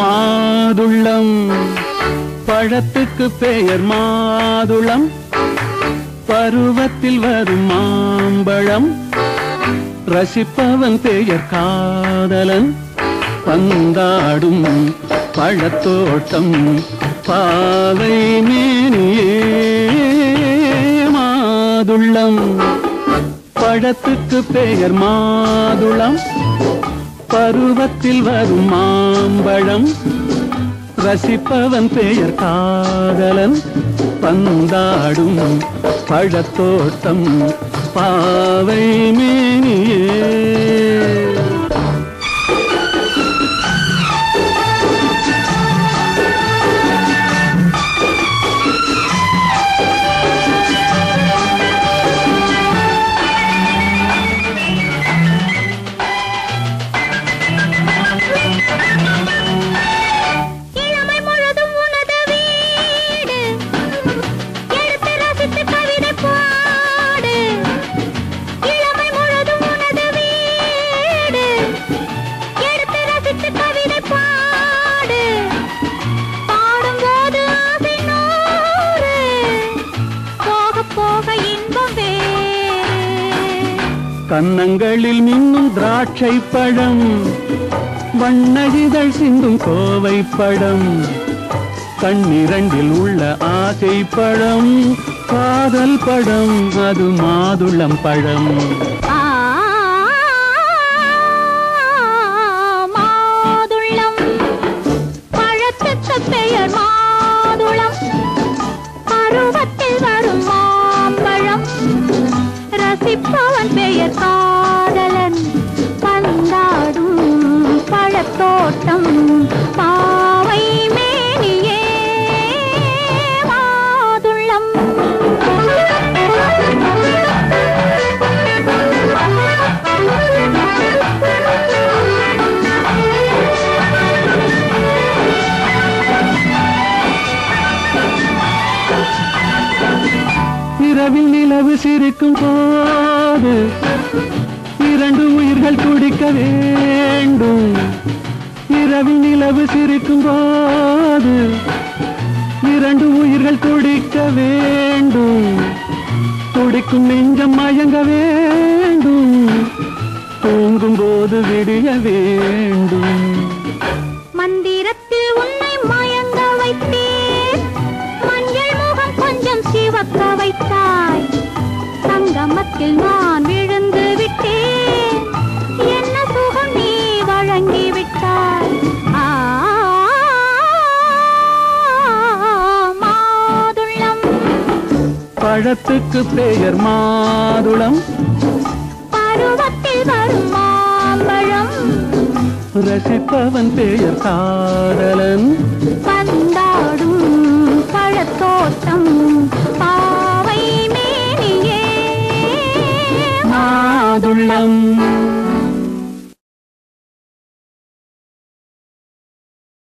மாதுளம். பழத்துக்கு பெயர் மாதுளம். பருவத்தில் வரும் மாம்பழம். ரசிப்பவன் பெயர் காதலன். பந்தாடும் பழத்தோட்டம். பாவை மேனியே மாதுளம். பழத்துக்கு பெயர் மாதுளம். பருவத்தில் வரும் மாம்பழம். ரசிப்பவன் பெயர் காதலன். பந்தாடும் பழத்தோட்டம். பாவை மேனியே கன்னங்களில் மின்னும் திராட்சை படம் வண்ணகிதழ் சிந்தும் கோவை படம் கண்ணிரண்டில் உள்ள ஆசை படம் காதல் படம் அது மாதுளம் பழம். ரசிப்பவன் பெயர் காதலன். பந்தாடும் பழத்தோட்டம் பாவை மேனியே மாதுளம். இரவில் இரவு சிரிக்கும் போது இரண்டு உயிர்கள் துடிக்க வேண்டும். இரவு நிலவு சிரிக்கும் போது இரண்டு உயிர்கள் துடிக்க வேண்டும். துடிக்கும் நெஞ்சம் மயங்க வேண்டும். தூங்கும் போது விடிய வேண்டும். மந்திரத்தில் சங்கமத்தில் நான் விழுந்து விட்டேன். என்ன சுகம் நீ வழங்கி விட்டாய்? மாதுளம். பழத்துக்கு பெயர் மாதுளம். பருவத்தில் வரும் மாம்பழம். ரசிப்பவன் பெயர் காதலன். பந்தாடும் காதுள்ளம்